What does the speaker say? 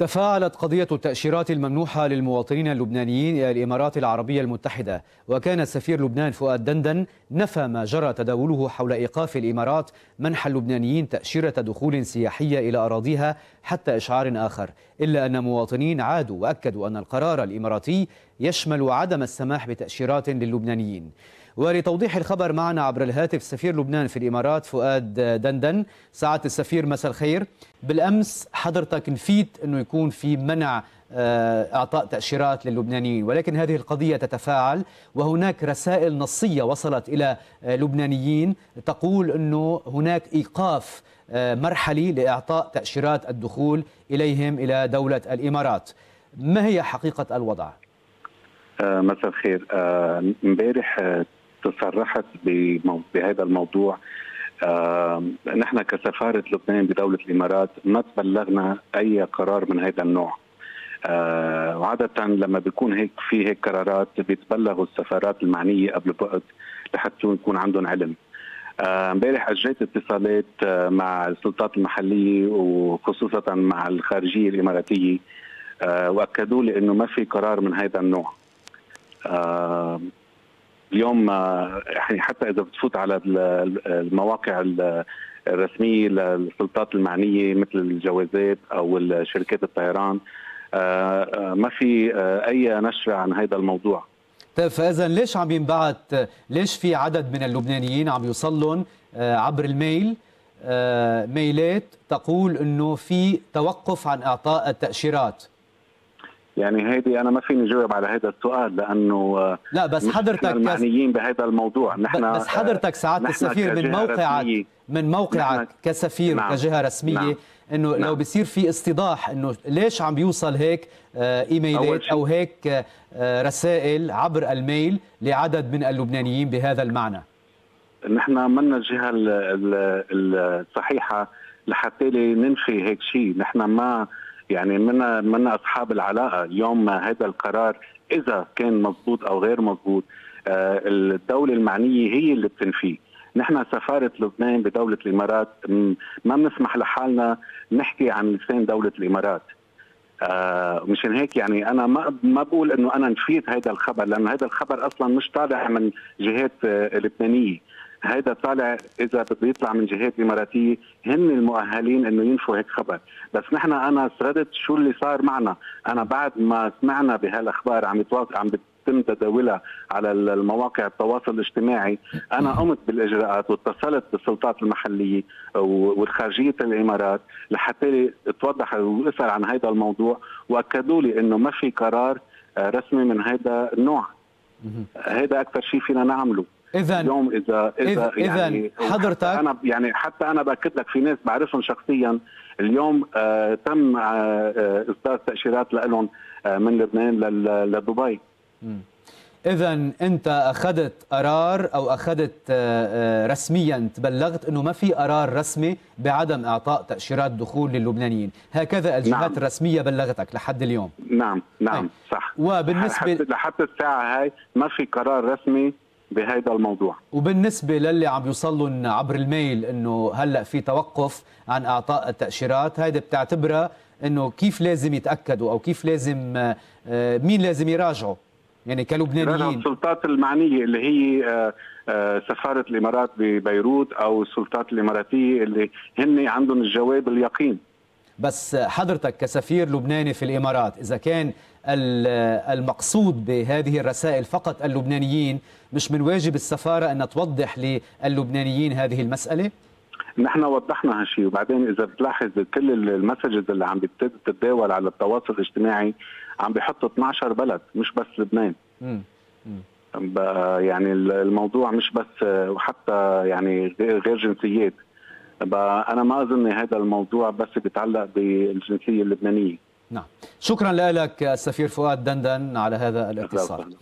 تفاعلت قضية التأشيرات الممنوحة للمواطنين اللبنانيين إلى الإمارات العربية المتحدة وكان سفير لبنان فؤاد دندن نفى ما جرى تداوله حول إيقاف الإمارات منح اللبنانيين تأشيرة دخول سياحية إلى أراضيها حتى إشعار آخر إلا أن مواطنين عادوا وأكدوا أن القرار الإماراتي يشمل عدم السماح بتأشيرات للبنانيين. ولتوضيح الخبر معنا عبر الهاتف سفير لبنان في الإمارات فؤاد دندن سعادة السفير مساء الخير. بالأمس حضرتك نفيت أنه يكون في منع إعطاء تأشيرات للبنانيين. ولكن هذه القضية تتفاعل وهناك رسائل نصية وصلت إلى لبنانيين تقول إنه هناك إيقاف مرحلي لإعطاء تأشيرات الدخول إليهم إلى دولة الإمارات. ما هي حقيقة الوضع؟ مساء الخير. امبارح تصرحت بهذا الموضوع نحن كسفارة لبنان بدولة الإمارات ما تبلغنا أي قرار من هذا النوع. آه وعادة لما بيكون هيك في هيك قرارات بيتبلغوا السفارات المعنية قبل بوقت لحتى يكون عندهم علم. امبارح آه أجريت اتصالات آه مع السلطات المحلية وخصوصا مع الخارجية الإماراتية وأكدوا لي إنه ما في قرار من هذا النوع. اليوم يعني حتى إذا بتفوت على المواقع الرسمية للسلطات المعنية مثل الجوازات أو شركات الطيران ما في أي نشر عن هذا الموضوع. طيب فاذا ليش عم ينبعث؟ ليش في عدد من اللبنانيين عم يوصل عبر الميل؟ ميلات تقول إنه في توقف عن إعطاء التأشيرات. يعني هيدي أنا ما فيني جاوب على هذا السؤال لأنه لا بس حضرتك المعنيين بهذا الموضوع. نحن بس حضرتك سعادة السفير من موقعك من موقعك كسفير نعم كجهه رسمية نعم إنه نعم. لو بصير في استيضاح إنه ليش عم بيوصل هيك إيميلات أو هيك رسائل عبر الميل لعدد من اللبنانيين بهذا المعنى؟ نحن منا الجهة الصحيحة لحتى ننفي هيك شيء. نحن ما يعني منا منا أصحاب العلاقة اليوم هذا القرار إذا كان مضبوط أو غير مضبوط الدولة المعنية هي اللي بتنفيه. نحن سفارة لبنان بدولة الإمارات ما بنسمح لحالنا نحكي عن لسان دولة الإمارات. آه مشان هيك يعني أنا ما ما بقول إنه أنا نفيت هذا الخبر لأنه هذا الخبر أصلا مش طالع من جهات آه لبنانية. هذا طالع إذا بده يطلع من جهات إماراتية هن المؤهلين إنه ينفوا هيك خبر. بس نحن أنا سردت شو اللي صار معنا. أنا بعد ما سمعنا بهالأخبار عم يتواصل عم بتم تداولها على المواقع التواصل الاجتماعي أنا قمت بالإجراءات واتصلت بالسلطات المحلية والخارجية الإمارات لحتى توضح وأسأل عن هذا الموضوع وأكدوا لي إنه ما في قرار رسمي من هذا النوع. هذا أكثر شيء فينا نعمله. اذا اليوم اذا إذا يعني حضرتك أنا يعني حتى أنا بأكد لك في ناس بعرفهم شخصيا. اليوم آه تم آه إصدار تأشيرات لهم آه من لبنان لدبي. اذا أنت أخذت قرار أو أخذت رسميا تبلغت إنه ما في قرار رسمي بعدم إعطاء تأشيرات دخول للبنانيين. هكذا الجهات نعم. الرسمية بلغتك لحد اليوم. نعم نعم أي. صح. وبالنسبه لحتى الساعة هاي ما في قرار رسمي بهذا الموضوع. وبالنسبة للي عم يوصلهم عبر الميل إنه هلأ في توقف عن إعطاء التأشيرات هيدا بتعتبرها إنه كيف لازم يتأكدوا أو كيف لازم مين لازم يراجعوا؟ يعني كلبنانيين. السلطات المعنية اللي هي سفارة الإمارات ببيروت أو السلطات الإماراتية اللي هن عندهم الجواب اليقين. بس حضرتك كسفير لبناني في الإمارات إذا كان المقصود بهذه الرسائل فقط اللبنانيين مش من واجب السفارة أن توضح للبنانيين هذه المسألة؟ نحن وضحنا هالشيء وبعدين إذا بتلاحظ كل المسجز اللي عم بتتداول على التواصل الاجتماعي عم بيحطوا 12 بلد مش بس لبنان. يعني الموضوع مش بس وحتى يعني غير جنسيات أنا ما أظن هذا الموضوع بس بيتعلق بالجنسية اللبنانية. نعم. شكرا لك السفير فؤاد دندن على هذا الاتصال.